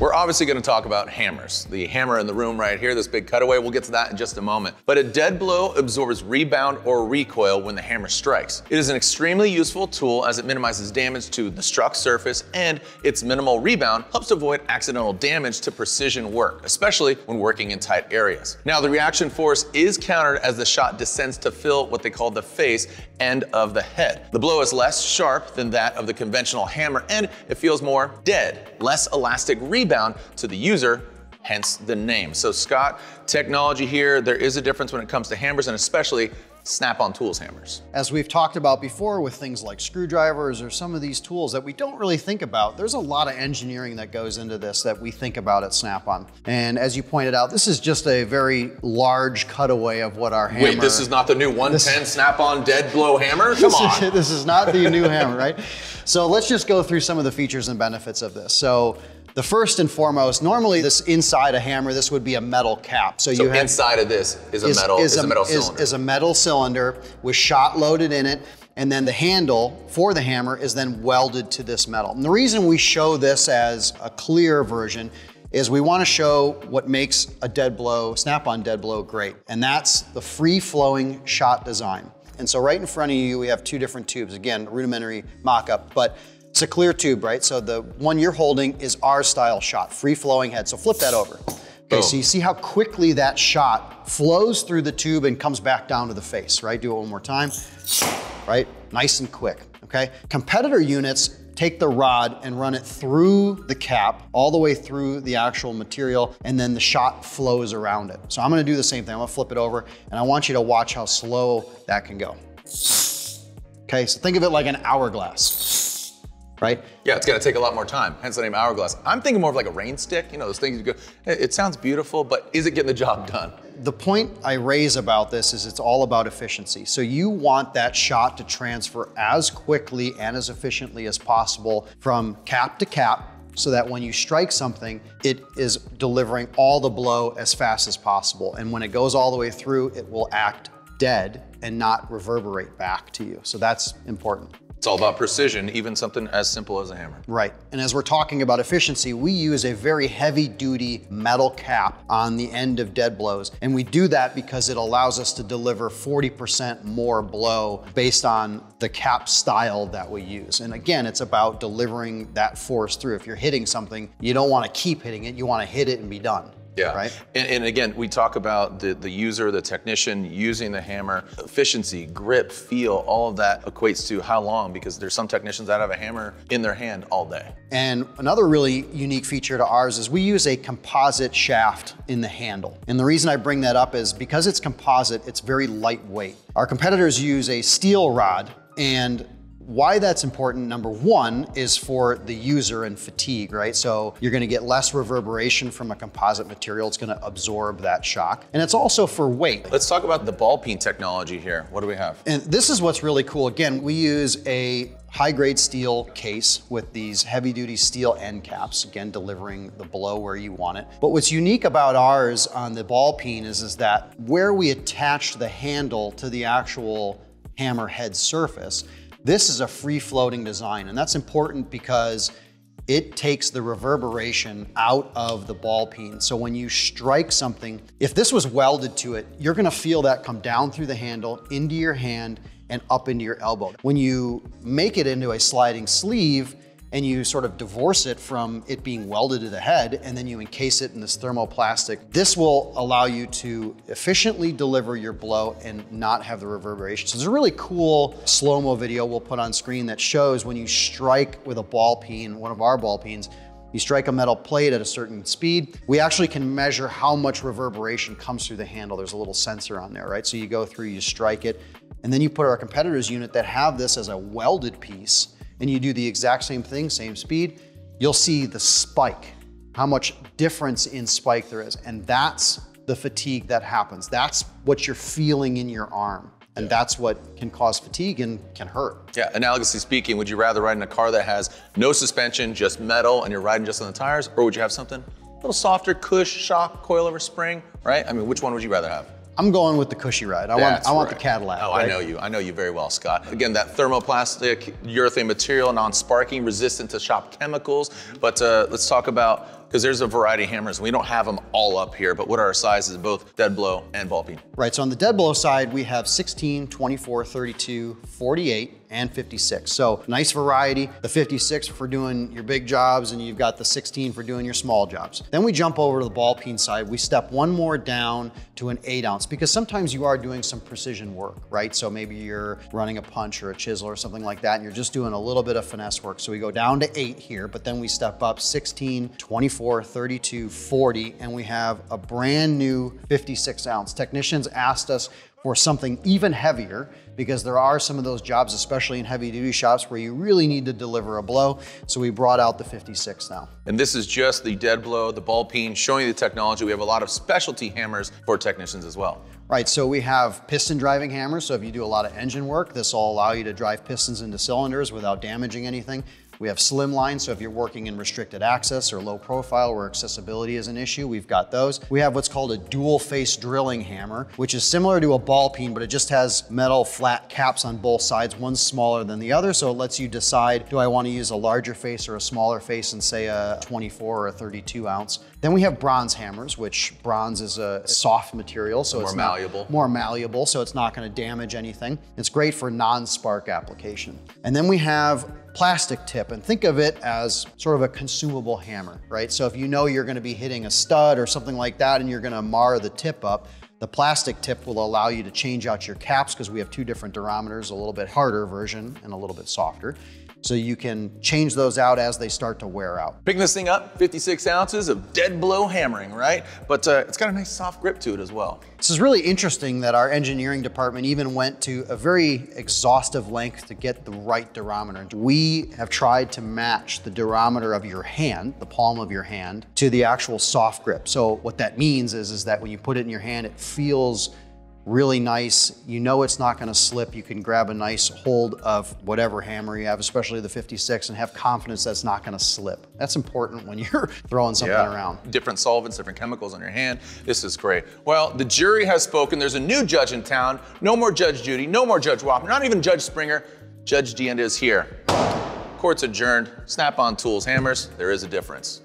We're obviously gonna talk about hammers. The hammer in the room right here, this big cutaway, we'll get to that in just a moment. But a dead blow absorbs rebound or recoil when the hammer strikes. It is an extremely useful tool as it minimizes damage to the struck surface and its minimal rebound helps to avoid accidental damage to precision work, especially when working in tight areas. Now, the reaction force is countered as the shot descends to fill what they call the face end of the head. The blow is less sharp than that of the conventional hammer and it feels more dead, less elastic rebound to the user hence the name. So Scott, technology here, there is a difference when it comes to hammers and especially Snap-on tools hammers. As we've talked about before with things like screwdrivers or some of these tools that we don't really think about, there's a lot of engineering that goes into this that we think about at Snap-on. And as you pointed out, this is just a very large cutaway of what our hammer... Wait, this is not the new 110 Snap-on dead blow hammer? Come this on. Is, this is not the new hammer, right? So let's just go through some of the features and benefits of this. So the first and foremost, normally this inside a hammer, this would be a metal cap. So, so you inside of this is a is, metal is, is a, a, metal cylinder. Is, a metal cylinder with shot loaded in it. And then the handle for the hammer is then welded to this metal. And the reason we show this as a clear version is we want to show what makes a dead blow, snap-on dead blow great. And that's the free-flowing shot design. And so right in front of you, we have two different tubes. Again, rudimentary mock-up, but it's a clear tube, right? So the one you're holding is our style shot, free flowing head. So flip that over. Okay, oh. so you see how quickly that shot flows through the tube and comes back down to the face, right? Do it one more time, right? Nice and quick, okay? Competitor units take the rod and run it through the cap, all the way through the actual material, and then the shot flows around it. So I'm gonna do the same thing. I'm gonna flip it over, and I want you to watch how slow that can go. Okay, so think of it like an hourglass right? Yeah, it's gonna take a lot more time, hence the name Hourglass. I'm thinking more of like a rain stick, you know, those things you go, eh, it sounds beautiful, but is it getting the job done? The point I raise about this is it's all about efficiency. So you want that shot to transfer as quickly and as efficiently as possible from cap to cap so that when you strike something, it is delivering all the blow as fast as possible. And when it goes all the way through, it will act dead and not reverberate back to you. So that's important. It's all about precision, even something as simple as a hammer. Right. And as we're talking about efficiency, we use a very heavy duty metal cap on the end of dead blows. And we do that because it allows us to deliver 40% more blow based on the cap style that we use. And again, it's about delivering that force through. If you're hitting something, you don't want to keep hitting it, you want to hit it and be done. Yeah. Right. And, and, again, we talk about the, the user, the technician using the hammer, efficiency, grip, feel, all of that equates to how long because there's some technicians that have a hammer in their hand all day. And another really unique feature to ours is we use a composite shaft in the handle. And the reason I bring that up is because it's composite, it's very lightweight. Our competitors use a steel rod and why that's important, number one, is for the user and fatigue, right? So you're gonna get less reverberation from a composite material. It's gonna absorb that shock. And it's also for weight. Let's talk about the ball peen technology here. What do we have? And this is what's really cool. Again, we use a high grade steel case with these heavy duty steel end caps, again, delivering the blow where you want it. But what's unique about ours on the ball peen is, is that where we attach the handle to the actual hammer head surface, this is a free floating design and that's important because it takes the reverberation out of the ball peen. So when you strike something, if this was welded to it, you're gonna feel that come down through the handle, into your hand, and up into your elbow. When you make it into a sliding sleeve, and you sort of divorce it from it being welded to the head and then you encase it in this thermoplastic. This will allow you to efficiently deliver your blow and not have the reverberation. So there's a really cool slow-mo video we'll put on screen that shows when you strike with a ball peen, one of our ball peens, you strike a metal plate at a certain speed, we actually can measure how much reverberation comes through the handle. There's a little sensor on there, right? So you go through, you strike it, and then you put our competitor's unit that have this as a welded piece, and you do the exact same thing, same speed, you'll see the spike, how much difference in spike there is. And that's the fatigue that happens. That's what you're feeling in your arm. And yeah. that's what can cause fatigue and can hurt. Yeah, analogously speaking, would you rather ride in a car that has no suspension, just metal, and you're riding just on the tires, or would you have something a little softer, cush, shock, coilover spring, right? I mean, which one would you rather have? I'm going with the cushy ride. I want I want the Cadillac. Oh, right? I know you. I know you very well, Scott. Again, that thermoplastic urethane material, non-sparking, resistant to shop chemicals. But uh, let's talk about Because there's a variety of hammers. We don't have them all up here, but what are our sizes, both dead blow and ball peen? Right, so on the dead blow side, we have 16, 24, 32, 48, and 56. So nice variety. The 56 for doing your big jobs and you've got the 16 for doing your small jobs. Then we jump over to the ball peen side. We step one more down to an eight ounce because sometimes you are doing some precision work, right? So maybe you're running a punch or a chisel or something like that and you're just doing a little bit of finesse work. So we go down to eight here, but then we step up 16, 24, 32, 40, and we have a brand new 56 ounce. Technicians asked us for something even heavier because there are some of those jobs, especially in heavy duty shops, where you really need to deliver a blow. So we brought out the 56 now. And this is just the dead blow, the ball peen, showing you the technology. We have a lot of specialty hammers for technicians as well. Right, so we have piston driving hammers. So if you do a lot of engine work, this will allow you to drive pistons into cylinders without damaging anything. We have slim lines, so if you're working in restricted access or low profile where accessibility is an issue, we've got those. We have what's called a dual face drilling hammer, which is similar to a ball peen, but it just has metal flat caps on both sides. One's smaller than the other, so it lets you decide, do I want to use a larger face or a smaller face and say a 24 or a 32 ounce. Then we have bronze hammers, which bronze is a soft material, so more it's malleable. more malleable, so it's not going to damage anything. It's great for non-spark application. And then we have plastic tip and think of it as sort of a consumable hammer, right? So if you know you're gonna be hitting a stud or something like that and you're gonna mar the tip up, the plastic tip will allow you to change out your caps because we have two different durometers, a little bit harder version and a little bit softer. So you can change those out as they start to wear out. Picking this thing up, 56 ounces of dead blow hammering, right? But uh, it's got a nice soft grip to it as well. This is really interesting that our engineering department even went to a very exhaustive length to get the right durometer. We have tried to match the durometer of your hand, the palm of your hand, to the actual soft grip. So what that means is, is that when you put it in your hand, it feels really nice. You know it's not gonna slip. You can grab a nice hold of whatever hammer you have, especially the 56, and have confidence that's not gonna slip. That's important when you're throwing something Yeah. around. Different solvents, different chemicals on your hand. This is great. Well, the jury has spoken. There's a new judge in town. No more Judge Judy, no more Judge Wapner, not even Judge Springer. Judge Deenda is here. Court's adjourned. Snap on tools, hammers, there is a difference.